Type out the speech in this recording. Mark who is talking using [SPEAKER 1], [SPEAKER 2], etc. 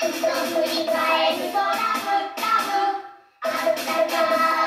[SPEAKER 1] ふり返る空ぶっかぶ。あったかい